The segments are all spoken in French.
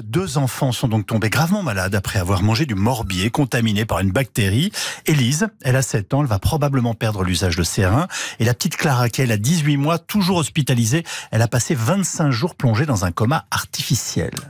Deux enfants sont donc tombés gravement malades après avoir mangé du morbier contaminé par une bactérie. Élise, elle a 7 ans, elle va probablement perdre l'usage de ses reins. Et la petite Clara, qui elle a 18 mois, toujours hospitalisée, elle a passé 25 jours plongée dans un coma artificiel.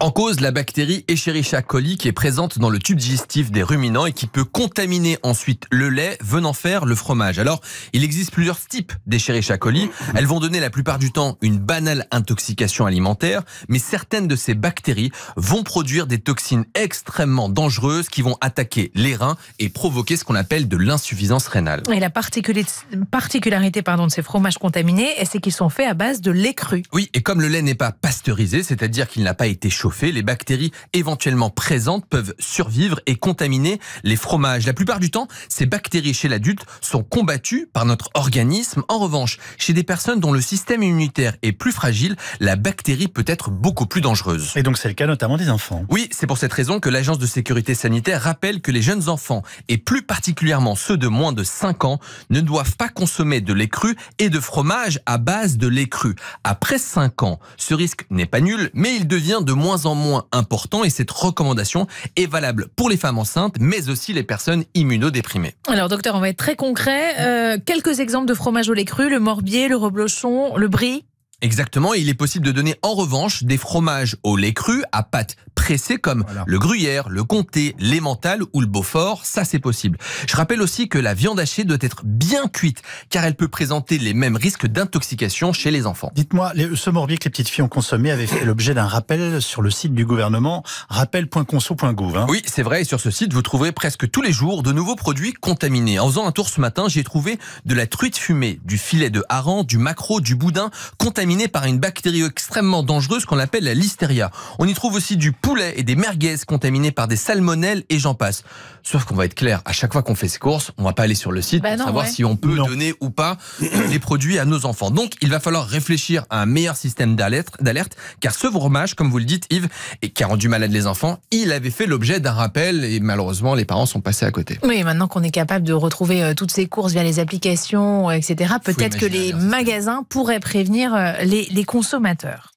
En cause, la bactérie Escherichia coli qui est présente dans le tube digestif des ruminants et qui peut contaminer ensuite le lait venant faire le fromage. Alors, il existe plusieurs types d'Escherichia coli. Elles vont donner la plupart du temps une banale intoxication alimentaire, mais certaines de ces bactéries vont produire des toxines extrêmement dangereuses qui vont attaquer les reins et provoquer ce qu'on appelle de l'insuffisance rénale. Et la particularité pardon, de ces fromages contaminés, c'est qu'ils sont faits à base de lait cru. Oui, et comme le lait n'est pas pasteurisé, c'est-à-dire qu'il n'a pas été chauffé, les bactéries éventuellement présentes peuvent survivre et contaminer les fromages. La plupart du temps, ces bactéries chez l'adulte sont combattues par notre organisme. En revanche, chez des personnes dont le système immunitaire est plus fragile, la bactérie peut être beaucoup plus dangereuse. Et donc c'est le cas notamment des enfants. Oui, c'est pour cette raison que l'Agence de sécurité sanitaire rappelle que les jeunes enfants, et plus particulièrement ceux de moins de 5 ans, ne doivent pas consommer de lait cru et de fromage à base de lait cru. Après 5 ans, ce risque n'est pas nul, mais il devient de moins en moins important et cette recommandation est valable pour les femmes enceintes, mais aussi les personnes immunodéprimées. Alors docteur, on va être très concret. Euh, quelques exemples de fromage au lait cru, le morbier, le reblochon, le brie Exactement, il est possible de donner en revanche des fromages au lait cru à pâte pressée comme le gruyère, le comté, l'emmental ou le beaufort, ça c'est possible. Je rappelle aussi que la viande hachée doit être bien cuite car elle peut présenter les mêmes risques d'intoxication chez les enfants. Dites-moi, ce morbier que les petites filles ont consommé avait fait l'objet d'un rappel sur le site du gouvernement, rappel.conso.gouv. Hein. Oui, c'est vrai, et sur ce site, vous trouverez presque tous les jours de nouveaux produits contaminés. En faisant un tour ce matin, j'ai trouvé de la truite fumée, du filet de hareng, du maquereau, du boudin contaminé par une bactérie extrêmement dangereuse qu'on appelle la listeria. On y trouve aussi du poulet et des merguez contaminés par des salmonelles et j'en passe. Sauf qu'on va être clair, à chaque fois qu'on fait ses courses, on va pas aller sur le site bah pour savoir si on peut donner ou pas les produits à nos enfants. Donc, il va falloir réfléchir à un meilleur système d'alerte, car ce fromage, comme vous le dites, Yves, et qui a rendu malade les enfants, il avait fait l'objet d'un rappel et malheureusement, les parents sont passés à côté. Oui, maintenant qu'on est capable de retrouver euh, toutes ces courses via les applications, euh, etc., peut-être que les magasins pourraient prévenir euh, les, consommateurs.